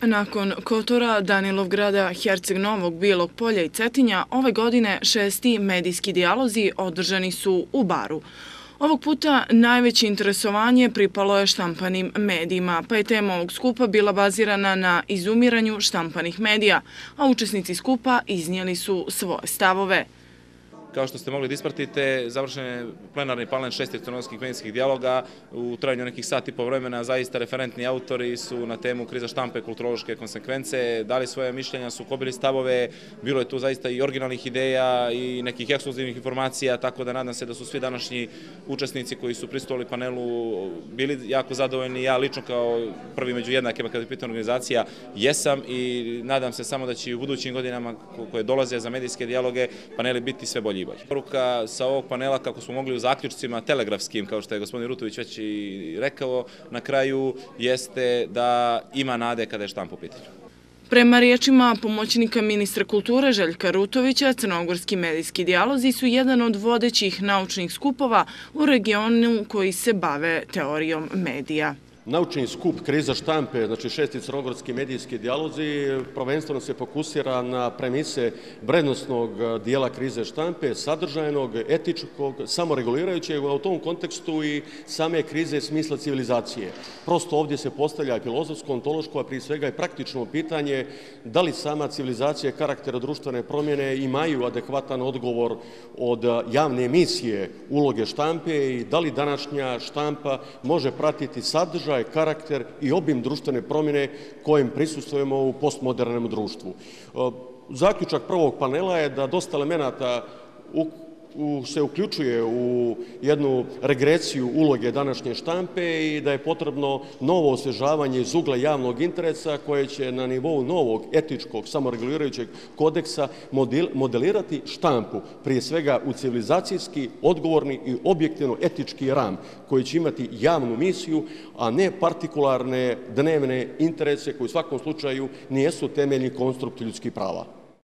Nakon Kotora, Danilovgrada, Herceg Novog, Bijelog polja i Cetinja, ove godine šesti medijski dijalozi održani su u Baru. Ovog puta najveće interesovanje pripalo je štampanim medijima, pa je tema ovog skupa bila bazirana na izumiranju štampanih medija, a učesnici skupa iznijeli su svoje stavove. Kao što ste mogli da ispratite, završen je plenarni panel šestih crnogorskih medijskih dijaloga u trajanju nekih sat i po vremena. Zaista referentni autori su na temu kriza štampe, kulturološke konsekvence, dali svoje mišljenja, su kobili stavove, bilo je tu zaista i originalnih ideja i nekih ekskluzivnih informacija, tako da nadam se da su svi današnji učesnici koji su pristovali panelu bili jako zadovoljni. Ja lično kao prvi među jednakima kada je pitana organizacija jesam i nadam se samo da će u budućim godinama koje dolaze za medijske dijaloge paneli biti sve bolji bolje. Poruka sa ovog panela, kako smo mogli u zaključcima telegrafskim, kao što je gospodin Rutović već i rekao, na kraju jeste da ima nade kada je štamp u pitanju. Prema riječima pomoćnika ministra kulture Željka Rutovića, crnogorski medijski dijalozi su jedan od vodećih naučnih skupova u regionu koji se bave teorijom medija. Naučni skup kriza štampe, znači šesti crnogorski medijski dijalozi, prvenstveno se fokusira na premise vrednostnog e, dijela krize štampe, sadržajnog, etičkog, samoregulirajućeg, a u tom kontekstu i same krize smisla civilizacije. Prosto ovdje se postavlja i filozofsko, ontološko, a prije svega i praktično pitanje da li sama civilizacija karaktera društvene promjene imaju adekvatan odgovor od e, javne emisije uloge štampe i da li današnja štampa može pratiti sadržaj je karakter i obim društvene promjene kojim prisustujemo u postmodernom društvu. E, zaključak prvog panela je da dosta elemenata se uključuje u jednu regresiju uloge današnje štampe i da je potrebno novo osvežavanje iz ugla javnog interesa koje će na nivou novog etičkog samoregulirajućeg kodeksa modelirati štampu prije svega u civilizacijski, odgovorni i objektivno etički ram koji će imati javnu misiju, a ne partikularne dnevne interese koji u svakom slučaju nijesu temeljni konstrukti ljudskih prava.